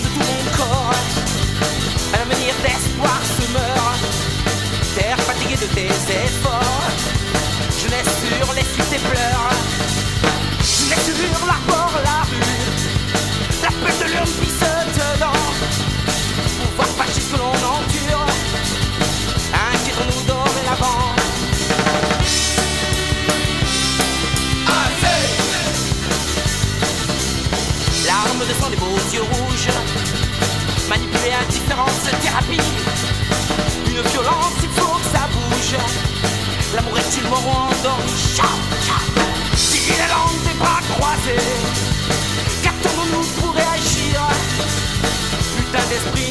de tout mon corps. Un avenir d'espoir se meurt. Terre fatiguée de tes efforts. Jeunesse sur les tes pleurs. Jeunesse sur l'arbre, la rue. L'appel de l'homme qui se dedans. Pouvoir fasciste que l'on endure. Inquiétons-nous dorénavant. L'arme de sang des beaux yeux rouges. L'amour est-il mort ou endormi? Si il est long des bras croisés, qu'attendons-nous pour réagir? Putain d'esprit